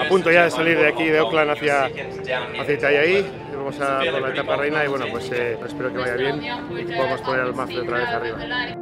a punto ya de salir de aquí de Oakland hacia, hacia Itayaí. Vamos a por la etapa reina y bueno, pues eh, espero que vaya bien y que podamos poner al Mafre otra vez arriba.